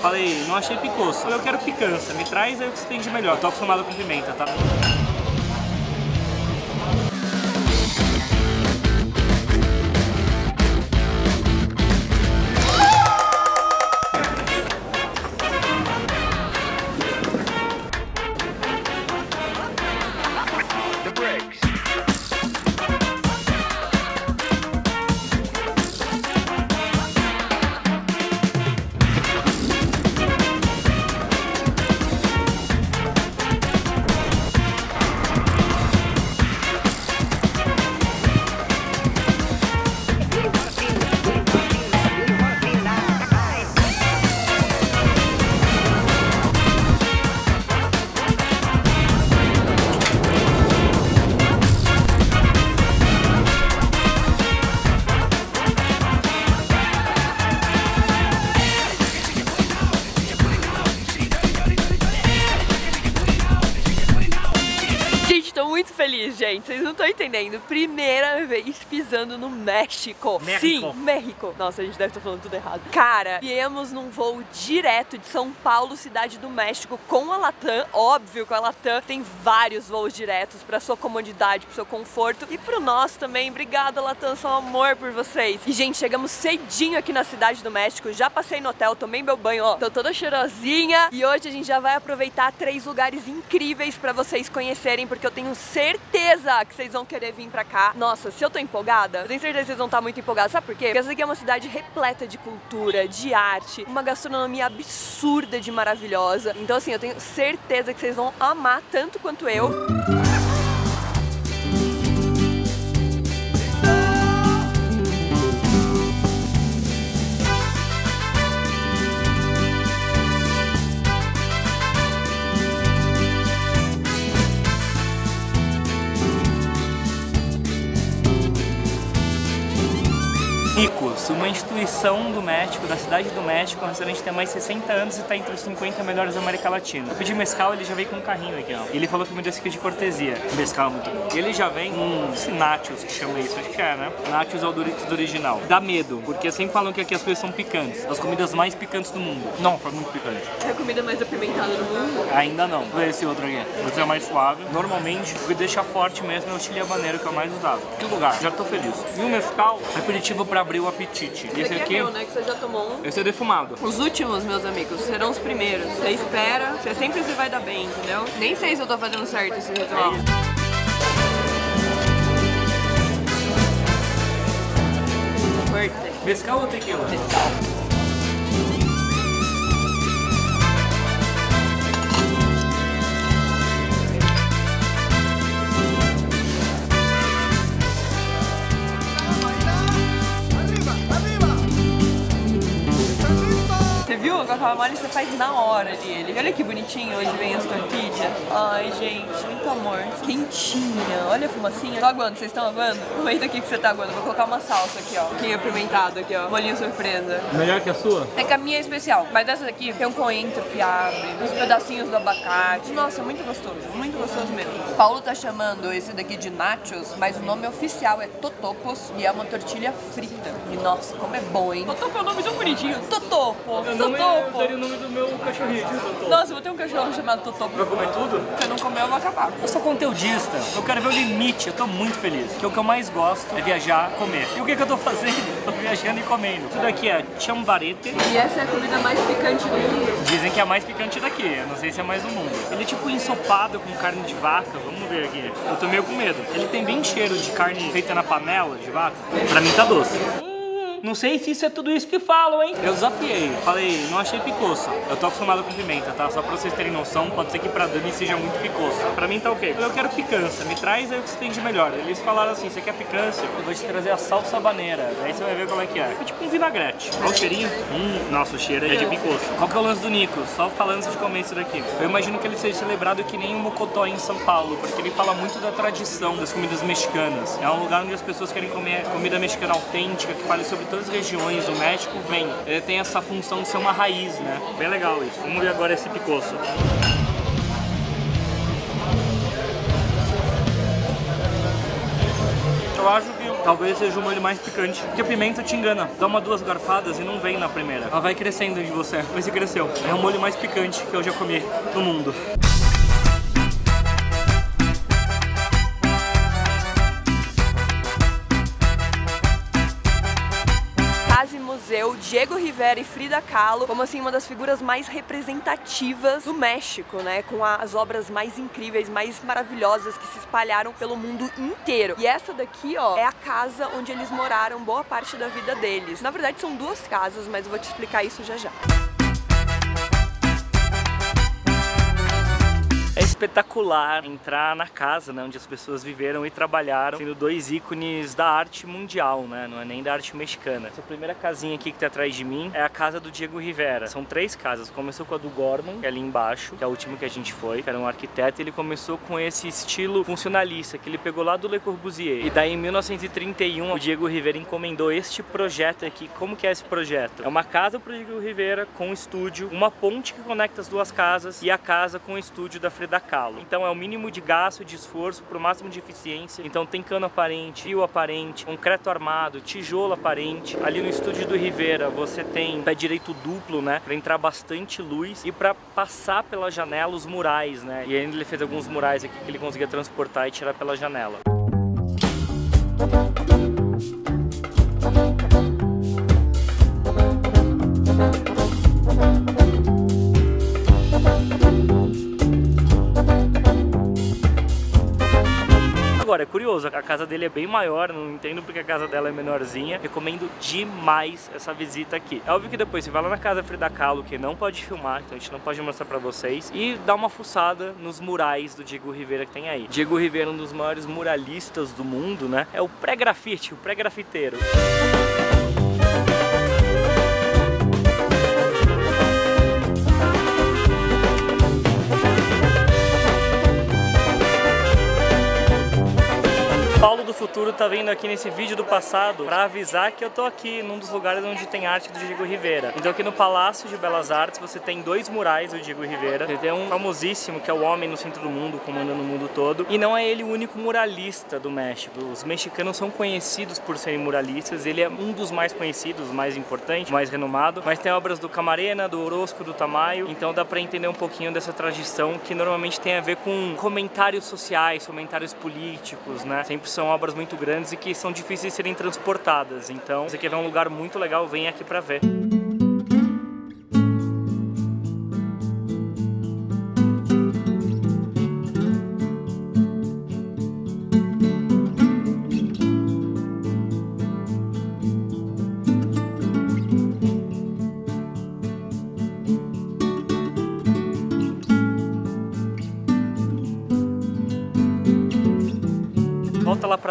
Falei, não achei picoso. Eu quero picança, me traz aí o que você tem de melhor. Tô acostumado com pimenta, tá? Gente. Vocês não estão entendendo. Primeira vez pisando no México. México. Sim, México. Nossa, a gente deve estar falando tudo errado. Cara, viemos num voo direto de São Paulo, cidade do México, com a Latam. Óbvio que a Latam tem vários voos diretos para sua comodidade, pro seu conforto e pro nosso também. Obrigada, Latam, sou um amor por vocês. E, gente, chegamos cedinho aqui na cidade do México. Já passei no hotel, tomei meu banho, ó. Tô toda cheirosinha. E hoje a gente já vai aproveitar três lugares incríveis para vocês conhecerem, porque eu tenho certeza que vocês vão querer vir pra cá. Nossa, se eu tô empolgada, eu tenho certeza que vocês vão estar muito empolgados. Sabe por quê? Porque essa aqui é uma cidade repleta de cultura, de arte, uma gastronomia absurda de maravilhosa. Então, assim, eu tenho certeza que vocês vão amar tanto quanto eu. Nicos, do México, da cidade do México, um restaurante que tem mais de 60 anos e está entre os 50 melhores da América Latina. Eu pedi mescal, ele já veio com um carrinho aqui, ó. Ele falou que me deu esse aqui de cortesia. O mescal é muito bom. E ele já vem com esse nachos, que chama isso, acho que é, né? Nachos é o Doritos do original. Dá medo, porque sempre falam que aqui as coisas são picantes. As comidas mais picantes do mundo. Não, foi muito picante. É a comida mais apimentada do mundo. Ainda não. Vou ver esse outro aqui. Esse é mais suave. Normalmente, o que deixa forte mesmo é o chili habanero, que é o mais usado. Que lugar? Já tô feliz. E o mescal, aperitivo pra abrir o apetite. Esse Esse aqui, é meu, né? Que você já tomou um. esse é defumado. Os últimos, meus amigos, serão os primeiros. Você espera, você sempre se vai dar bem, entendeu? Nem sei se eu tô fazendo certo esse ritual. Fuerte. Mescal ou tequila? Você viu? O guacamole você faz na hora ali. Ele. Olha que bonitinho, hoje vem as tortilhas. Ai, gente, muito amor. Quentinha. Olha a fumacinha. Tô aguando, vocês estão aguando? Aproveita aqui que você tá aguando. Vou colocar uma salsa aqui, ó. Pouquinho apimentado aqui, ó. Molinho surpresa. Melhor que a sua? É que a minha é especial, mas dessa daqui tem um coentro que abre, uns pedacinhos do abacate. Nossa, muito gostoso, muito gostoso mesmo. Paulo tá chamando esse daqui de nachos, mas o nome oficial é totopos e é uma tortilha frita. E nossa, como é bom, hein? Totopo é um nome tão bonitinho. Totopo, totopo. o nome do meu cachorrinho Totô. Nossa, eu vou ter um cachorro chamado Totopo. Vai comer tudo? Se eu não comer, eu vou acabar. Eu sou conteudista, eu quero ver o limite, eu tô muito feliz. Porque o que eu mais gosto é viajar, comer. E o que, que eu tô fazendo? Tô viajando e comendo. Isso daqui é chambarete. E essa é a comida mais picante do mundo. Dizem que é a mais picante daqui, eu não sei se é mais do mundo. Ele é tipo ensopado com carne de vaca, vamos ver aqui. Eu tô meio com medo. Ele tem bem cheiro de carne feita na panela de vaca. Pra mim tá doce. Não sei se isso é tudo isso que falam, hein? Eu desafiei, falei, não achei picoso. Eu tô acostumado com pimenta, tá? Só pra vocês terem noção, pode ser que pra Dani seja muito picoso. Pra mim tá ok. Eu quero picança, me traz aí o que você tem de melhor. Eles falaram assim, você quer picança? Eu vou te trazer a salsa habanera. Aí você vai ver como é que é. É tipo um vinagrete. Olha o cheirinho. Hum, nossa, o cheiro é de picoso. Qual que é o lance do Nico? Só falando antes de comer isso daqui. Eu imagino que ele seja celebrado que nem o Mocotó em São Paulo, porque ele fala muito da tradição das comidas mexicanas. É um lugar onde as pessoas querem comer comida mexicana autêntica, que fale sobre todas as regiões. O México vem. Ele tem essa função de ser uma raiz, né? Bem legal isso. Vamos ver agora esse picoso. Eu acho que talvez seja o molho mais picante, porque a pimenta te engana. Dá uma duas garfadas e não vem na primeira. Ela vai crescendo de você. Mas se cresceu. É o molho mais picante que eu já comi no mundo. Diego Rivera e Frida Kahlo, como assim uma das figuras mais representativas do México, né? Com as obras mais incríveis, mais maravilhosas que se espalharam pelo mundo inteiro. E essa daqui, ó, é a casa onde eles moraram boa parte da vida deles. Na verdade são duas casas, mas eu vou te explicar isso já já. Espetacular entrar na casa, né, onde as pessoas viveram e trabalharam, sendo dois ícones da arte mundial, né, não é nem da arte mexicana. Essa primeira casinha aqui que tá atrás de mim é a casa do Diego Rivera. São três casas. Começou com a do Gorman, que é ali embaixo, que é a última que a gente foi, que era um arquiteto, e ele começou com esse estilo funcionalista, que ele pegou lá do Le Corbusier. E daí em 1931 o Diego Rivera encomendou este projeto aqui. Como que é esse projeto? É uma casa pro Diego Rivera com estúdio, uma ponte que conecta as duas casas e a casa com o estúdio da Frida Kahlo. Então é o mínimo de gasto, de esforço para o máximo de eficiência. Então tem cano aparente, fio aparente, concreto armado, tijolo aparente. Ali no estúdio do Rivera você tem pé direito duplo, né, para entrar bastante luz e para passar pela janela os murais, né. E ainda ele fez alguns murais aqui que ele conseguia transportar e tirar pela janela. Curioso, a casa dele é bem maior, não entendo porque a casa dela é menorzinha. Recomendo demais essa visita aqui. É óbvio que depois você vai lá na casa Frida Kahlo, que não pode filmar, então a gente não pode mostrar pra vocês, e dá uma fuçada nos murais do Diego Rivera que tem aí. Diego Rivera, um dos maiores muralistas do mundo, né? É o pré-grafite, o pré-grafiteiro. Futuro tá vindo aqui nesse vídeo do passado para avisar que eu tô aqui num dos lugares onde tem arte do Diego Rivera. Então aqui no Palácio de Belas Artes você tem dois murais do Diego Rivera. Você tem um famosíssimo que é o Homem no Centro do Mundo, comandando o mundo todo. E não é ele o único muralista do México. Os mexicanos são conhecidos por serem muralistas. Ele é um dos mais conhecidos, mais importante, mais renomado. Mas tem obras do Camarena, do Orozco, do Tamayo. Então dá para entender um pouquinho dessa tradição que normalmente tem a ver com comentários sociais, comentários políticos, né? Sempre são obras muito grandes e que são difíceis de serem transportadas. Então, se você quer ver um lugar muito legal, vem aqui para ver.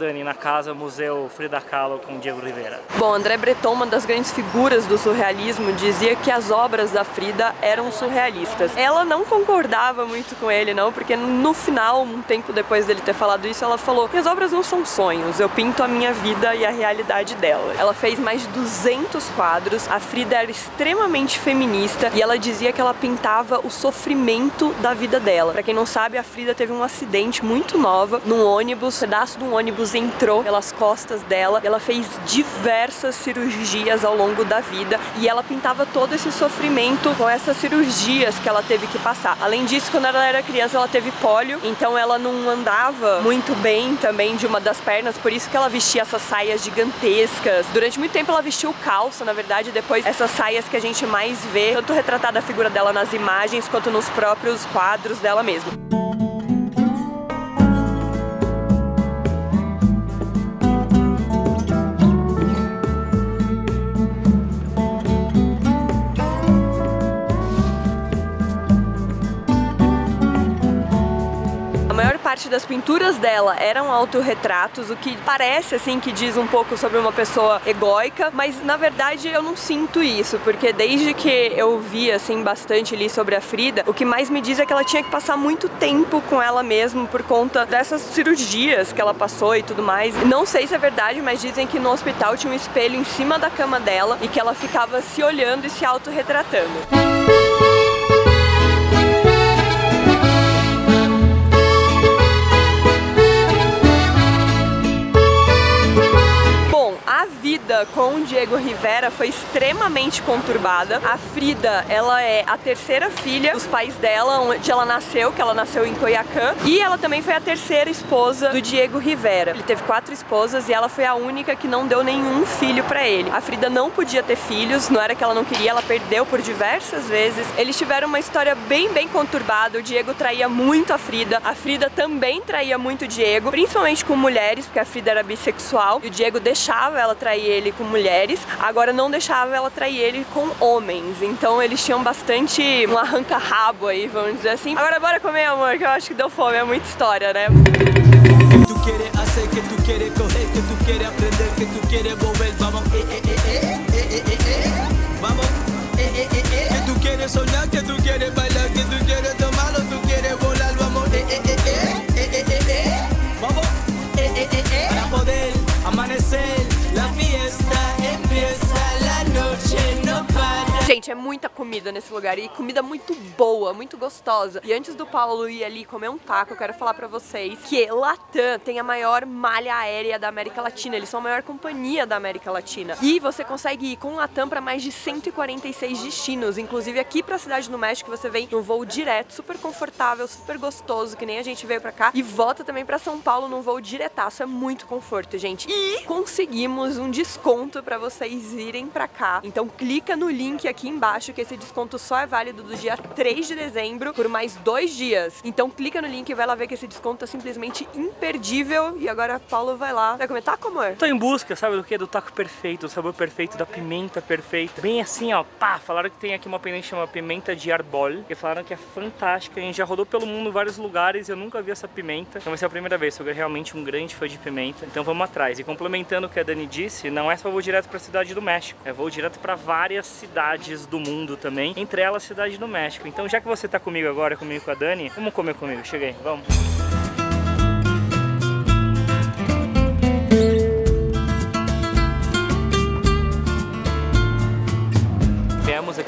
Dani, na casa Museu Frida Kahlo com Diego Rivera. Bom, André Breton, uma das grandes figuras do surrealismo, dizia que as obras da Frida eram surrealistas. Ela não concordava muito com ele, não, porque no final, um tempo depois dele ter falado isso, ela falou: Minhas obras não são sonhos, eu pinto a minha vida e a realidade dela. Ela fez mais de 200 quadros, a Frida era extremamente feminista e ela dizia que ela pintava o sofrimento da vida dela. Pra quem não sabe, a Frida teve um acidente muito nova num ônibus, um pedaço de um ônibus entrou pelas costas dela. Ela fez diversas cirurgias ao longo da vida e ela pintava todo esse sofrimento com essas cirurgias que ela teve que passar. Além disso, quando ela era criança, ela teve pólio, então ela não andava muito bem também de uma das pernas, por isso que ela vestia essas saias gigantescas. Durante muito tempo ela vestiu calça, na verdade, depois essas saias que a gente mais vê, tanto retratada a figura dela nas imagens quanto nos próprios quadros dela mesma. Parte das pinturas dela eram autorretratos, o que parece assim que diz um pouco sobre uma pessoa egóica, mas na verdade eu não sinto isso, porque desde que eu vi assim bastante ali sobre a Frida, o que mais me diz é que ela tinha que passar muito tempo com ela mesma por conta dessas cirurgias que ela passou e tudo mais. Não sei se é verdade, mas dizem que no hospital tinha um espelho em cima da cama dela e que ela ficava se olhando e se autorretratando. Diego Rivera foi extremamente conturbada. A Frida, ela é a terceira filha dos pais dela, onde ela nasceu, que ela nasceu em Coiacã, e ela também foi a terceira esposa do Diego Rivera. Ele teve quatro esposas e ela foi a única que não deu nenhum filho para ele. A Frida não podia ter filhos, não era que ela não queria, ela perdeu por diversas vezes. Eles tiveram uma história bem, bem conturbada. O Diego traía muito a Frida, a Frida também traía muito o Diego, principalmente com mulheres, porque a Frida era bissexual e o Diego deixava ela trair ele ele com mulheres, agora não deixava ela trair ele com homens. Então eles tinham bastante um arranca-rabo aí, vamos dizer assim. Agora bora comer, amor, que eu acho que deu fome, é muita história, né? Tu querer que tu querer Gente, é muita comida nesse lugar e comida muito boa, muito gostosa. E antes do Paulo ir ali comer um taco, eu quero falar pra vocês que Latam tem a maior malha aérea da América Latina. Eles são a maior companhia da América Latina. E você consegue ir com Latam pra mais de 146 destinos, inclusive aqui pra Cidade do México você vem no voo direto, super confortável, super gostoso, que nem a gente veio pra cá. E volta também pra São Paulo num voo diretaço, é muito conforto, gente. E conseguimos um desconto pra vocês irem pra cá. Então clica no link aqui embaixo que esse desconto só é válido do dia 3 de dezembro por mais dois dias. Então clica no link e vai lá ver que esse desconto é simplesmente imperdível. E agora Paulo vai lá. Vai comer taco, amor? Tô em busca, sabe do que? Do taco perfeito, do sabor perfeito, da pimenta perfeita. Bem assim, ó, pá, falaram que tem aqui uma pimenta que chama pimenta de arbol, que falaram que é fantástica. A gente já rodou pelo mundo vários lugares e eu nunca vi essa pimenta. Então vai ser a primeira vez, sou realmente um grande fã de pimenta. Então vamos atrás. E complementando o que a Dani disse, não é só voo direto pra cidade do México, é voo direto pra várias cidades do mundo também, entre elas a cidade do México. Então já que você tá comigo agora, comigo com a Dani, vamos comer comigo, cheguei, vamos.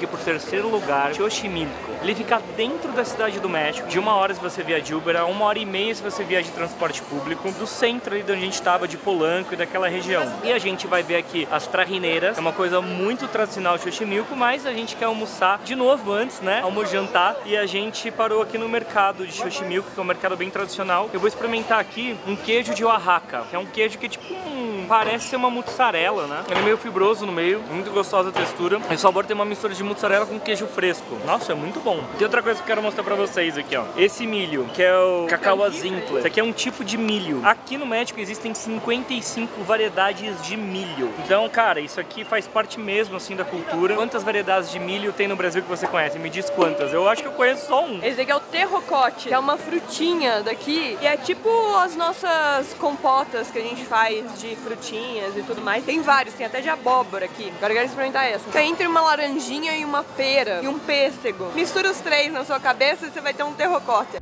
Aqui por terceiro lugar, Xochimilco. Ele fica dentro da cidade do México, de uma hora se você vier de Uber, a uma hora e meia se você vier de transporte público, do centro ali de onde a gente estava, de Polanco e daquela região. E a gente vai ver aqui as trarineiras, é uma coisa muito tradicional de Xochimilco, mas a gente quer almoçar de novo antes, né? Almoço jantar, e a gente parou aqui no mercado de Xochimilco, que é um mercado bem tradicional. Eu vou experimentar aqui um queijo de Oaxaca, que é um queijo que é tipo um... parece ser uma mussarela, né? Ele é meio fibroso no meio, muito gostosa a textura. E o sabor tem uma mistura de mussarela com queijo fresco. Nossa, é muito bom. Tem outra coisa que eu quero mostrar pra vocês aqui, ó. Esse milho, que é o cacau azimpla. Isso aqui é um tipo de milho. Aqui no México existem 55 variedades de milho. Então, cara, isso aqui faz parte mesmo, assim, da cultura. Quantas variedades de milho tem no Brasil que você conhece? Me diz quantas. Eu acho que eu conheço só um. Esse aqui é o terrocote, que é uma frutinha daqui. E é tipo as nossas compotas que a gente faz de frutinhas e tudo mais. Tem vários, tem até de abóbora aqui. Agora eu quero experimentar essa. Tá entre uma laranjinha e uma pera e um pêssego. Mistura os três na sua cabeça e você vai ter um terrocote.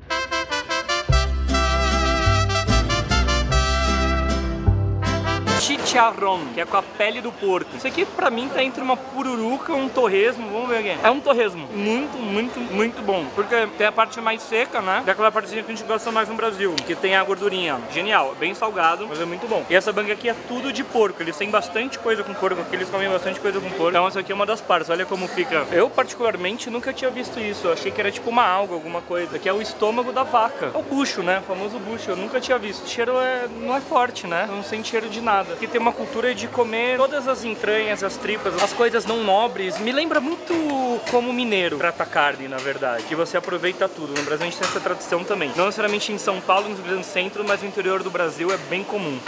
Chicharrón, que é com a pele do porco. Isso aqui pra mim tá entre uma pururuca um torresmo, vamos ver aqui. É um torresmo muito, muito, muito bom, porque tem a parte mais seca, né? Daquela partezinha que a gente gosta mais no Brasil, que tem a gordurinha. Genial, bem salgado, mas é muito bom. E essa banca aqui é tudo de porco, eles têm bastante coisa com porco aqui, eles comem bastante coisa com porco. Então essa aqui é uma das partes, olha como fica. Eu particularmente nunca tinha visto isso, eu achei que era tipo uma alga, alguma coisa. Aqui é o estômago da vaca. É o bucho, né? O famoso bucho, eu nunca tinha visto. O cheiro é... não é forte, né? Não sente cheiro de nada. Aqui tem uma cultura de comer todas as entranhas, as tripas, as coisas não nobres. Me lembra muito como mineiro trata carne, na verdade. Que você aproveita tudo. No Brasil a gente tem essa tradição também. Não necessariamente em São Paulo, no Rio Grande do Centro, mas no interior do Brasil é bem comum.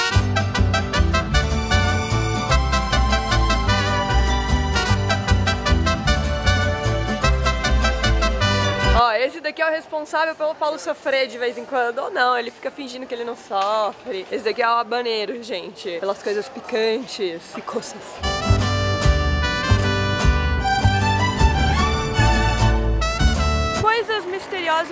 Daqui é o responsável pelo Paulo sofrer de vez em quando. Ou não, ele fica fingindo que ele não sofre. Esse daqui é o habaneiro, gente. Pelas coisas picantes, picosas. Coisas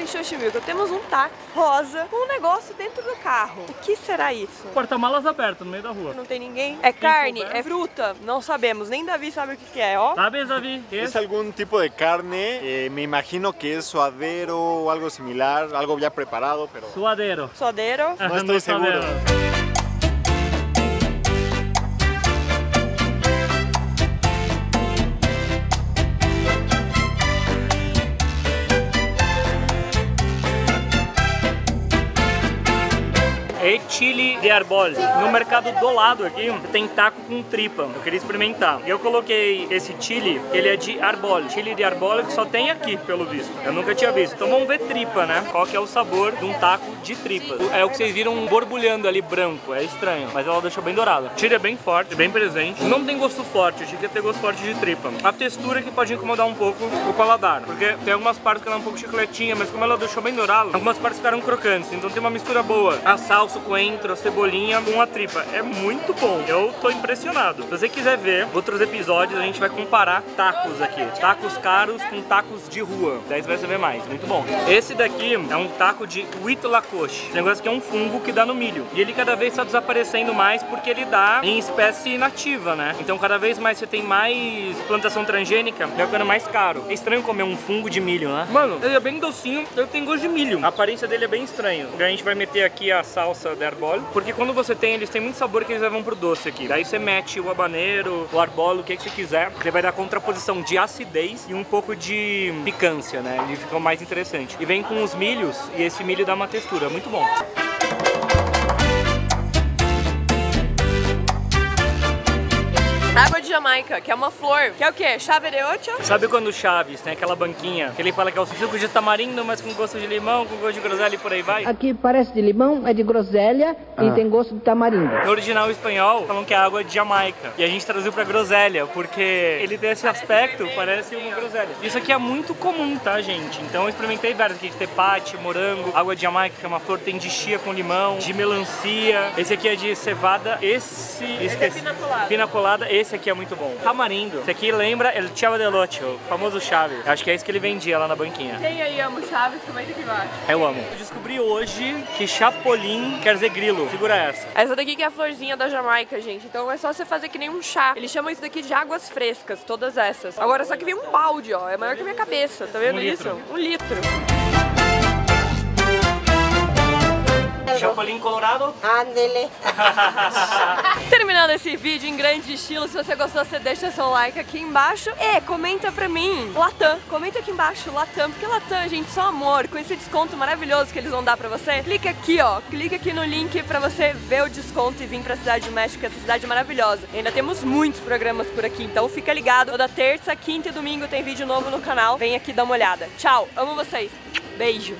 em Xochimilco. Temos um táxi rosa com um negócio dentro do carro. O que será isso? Porta-malas aberto no meio da rua. Não tem ninguém? É carne? É fruta? Não sabemos. Nem Davi sabe o que que é, ó. Sabes, Davi? ¿Qué Es algún tipo de carne, eh, me imagino que es suadero o algo similar, algo ya preparado, pero Suadeiro. Suadeiro. no estoy seguro. Chili de arbol. No mercado do lado aqui tem taco com tripa. Eu queria experimentar. E eu coloquei esse chili, ele é de arbol. Chili de arbol que só tem aqui, pelo visto. Eu nunca tinha visto. Então vamos ver tripa, né? Qual que é o sabor de um taco de tripa. É o que vocês viram borbulhando ali branco. É estranho, mas ela deixou bem dourada. Chili é bem forte, bem presente. Não tem gosto forte, achei que ia ter gosto forte de tripa. A textura que pode incomodar um pouco o paladar. Porque tem algumas partes que ela é um pouco chicletinha, mas como ela deixou bem dourada, algumas partes ficaram crocantes. Então tem uma mistura boa. A salsa, o coentro, a cebolinha com a tripa. É muito bom. Eu tô impressionado. Se você quiser ver outros episódios, a gente vai comparar tacos aqui. Tacos caros com tacos de rua. Daí você vai saber mais. Muito bom. Esse daqui é um taco de huitlacoche. Esse negócio aqui é um fungo que dá no milho. E ele cada vez está desaparecendo mais porque ele dá em espécie nativa, né? Então cada vez mais você tem mais plantação transgênica, vai ficando mais caro. É estranho comer um fungo de milho, né? Mano, ele é bem docinho, ele tem gosto de milho. A aparência dele é bem estranho. A gente vai meter aqui a salsa de porque quando você tem, eles têm muito sabor que eles levam pro doce aqui. Daí você mete o habaneiro, o arbolo, o que, que você quiser. Ele vai dar contraposição de acidez e um pouco de picância, né? Ele fica mais interessante. E vem com os milhos e esse milho dá uma textura, muito bom. Jamaica, que é uma flor, que é o quê? Chave de ocho? Sabe quando o Chaves tem aquela banquinha que ele fala que é o suco de tamarindo, mas com gosto de limão, com gosto de groselha e por aí vai? Aqui parece de limão, é de groselha e tem gosto de tamarindo. No original espanhol, falam que é água de Jamaica. E a gente traduziu pra groselha, porque ele tem esse aspecto, parece uma groselha. Isso aqui é muito comum, tá, gente? Então eu experimentei vários aqui, de tepate, morango, água de Jamaica, que é uma flor, tem de chia com limão, de melancia. Esse aqui é de cevada, esse... Esqueci. pina colada. Pina colada, esse aqui é muito bom. Tamarindo. Esse aqui lembra El Chavo de Loche, o famoso Chaves. Acho que é isso que ele vendia lá na banquinha. Quem aí ama o Chaves, comenta aqui embaixo. Eu amo. Eu descobri hoje que chapolim quer dizer grilo. Segura essa. Essa daqui que é a florzinha da Jamaica, gente. Então é só você fazer que nem um chá. Eles chamam isso daqui de águas frescas, todas essas. Agora só que vem um balde, ó. É maior que a minha cabeça. Tá vendo Um isso? litro. Um litro. Chapolim colorado? Ándele. Terminando esse vídeo em grande estilo, se você gostou, você deixa seu like aqui embaixo e comenta pra mim, Latam, comenta aqui embaixo, Latam, porque Latam, gente, só amor, com esse desconto maravilhoso que eles vão dar pra você, clica aqui, ó, clica aqui no link pra você ver o desconto e vir pra Cidade do México, essa cidade maravilhosa. E ainda temos muitos programas por aqui, então fica ligado, toda terça, quinta e domingo tem vídeo novo no canal, vem aqui dar uma olhada. Tchau, amo vocês, beijo!